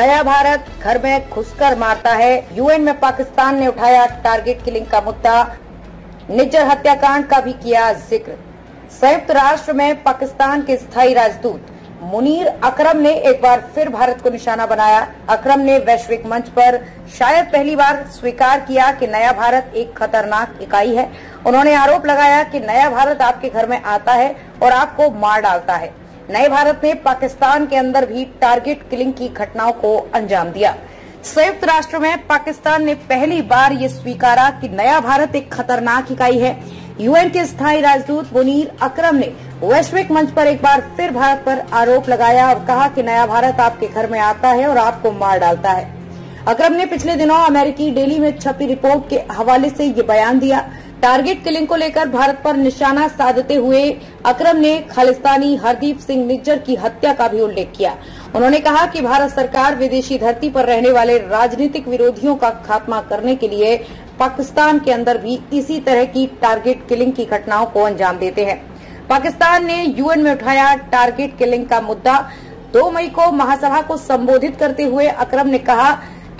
नया भारत घर में घुसकर मारता है। यूएन में पाकिस्तान ने उठाया टारगेट किलिंग का मुद्दा। निज्जर हत्याकांड का भी किया ज़िक्र। संयुक्त राष्ट्र में पाकिस्तान के स्थायी राजदूत मुनीर अकरम ने एक बार फिर भारत को निशाना बनाया। अकरम ने वैश्विक मंच पर शायद पहली बार स्वीकार किया कि नया भारत एक खतरनाक इकाई है। उन्होंने आरोप लगाया कि नया भारत आपके घर में आता है और आपको मार डालता है। नए भारत ने पाकिस्तान के अंदर भी टारगेट किलिंग की घटनाओं को अंजाम दिया। संयुक्त राष्ट्र में पाकिस्तान ने पहली बार ये स्वीकारा कि नया भारत एक खतरनाक इकाई है। यूएन के स्थायी राजदूत मुनीर अकरम ने वैश्विक मंच पर एक बार फिर भारत पर आरोप लगाया और कहा कि नया भारत आपके घर में आता है और आपको मार डालता है। अकरम ने पिछले दिनों अमेरिकी डेली में छपी रिपोर्ट के हवाले से ये बयान दिया। टारगेट किलिंग को लेकर भारत पर निशाना साधते हुए अकरम ने खालिस्तानी हरदीप सिंह निज्जर की हत्या का भी उल्लेख किया। उन्होंने कहा कि भारत सरकार विदेशी धरती पर रहने वाले राजनीतिक विरोधियों का खात्मा करने के लिए पाकिस्तान के अंदर भी इसी तरह की टारगेट किलिंग की घटनाओं को अंजाम देते हैं। पाकिस्तान ने यूएन में उठाया टारगेट किलिंग का मुद्दा। दो मई को महासभा को संबोधित करते हुए अकरम ने कहा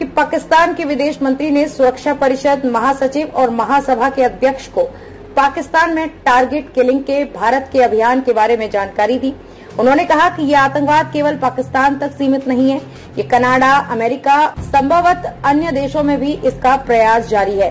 कि पाकिस्तान के विदेश मंत्री ने सुरक्षा परिषद, महासचिव और महासभा के अध्यक्ष को पाकिस्तान में टारगेट किलिंग के भारत के अभियान के बारे में जानकारी दी। उन्होंने कहा कि ये आतंकवाद केवल पाकिस्तान तक सीमित नहीं है, ये कनाडा, अमेरिका, संभवत अन्य देशों में भी इसका प्रयास जारी है।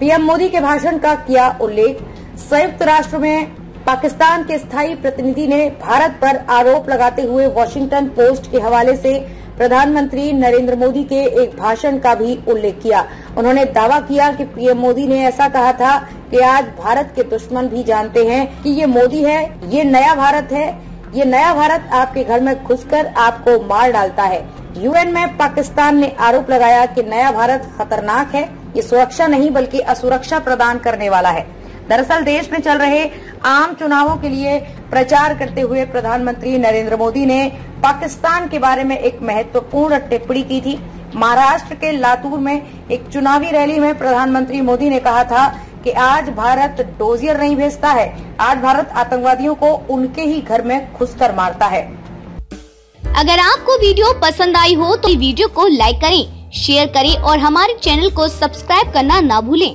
पीएम मोदी के भाषण का किया उल्लेख, संयुक्त राष्ट्र में पाकिस्तान के स्थायी प्रतिनिधि ने भारत पर आरोप लगाते हुए वॉशिंगटन पोस्ट के हवाले से प्रधानमंत्री नरेंद्र मोदी के एक भाषण का भी उल्लेख किया। उन्होंने दावा किया कि पीएम मोदी ने ऐसा कहा था कि आज भारत के दुश्मन भी जानते हैं कि ये मोदी है, ये नया भारत है, ये नया भारत आपके घर में घुसकर आपको मार डालता है। यूएन में पाकिस्तान ने आरोप लगाया कि नया भारत खतरनाक है, ये सुरक्षा नहीं बल्कि असुरक्षा प्रदान करने वाला है। दरअसल देश में चल रहे आम चुनावों के लिए प्रचार करते हुए प्रधानमंत्री नरेंद्र मोदी ने पाकिस्तान के बारे में एक महत्वपूर्ण टिप्पणी की थी। महाराष्ट्र के लातूर में एक चुनावी रैली में प्रधानमंत्री मोदी ने कहा था कि आज भारत डोजियर नहीं भेजता है। आज भारत आतंकवादियों को उनके ही घर में घुसकर मारता है। अगर आपको वीडियो पसंद आई हो तो वीडियो को लाइक करें, शेयर करें और हमारे चैनल को सब्सक्राइब करना ना भूलें।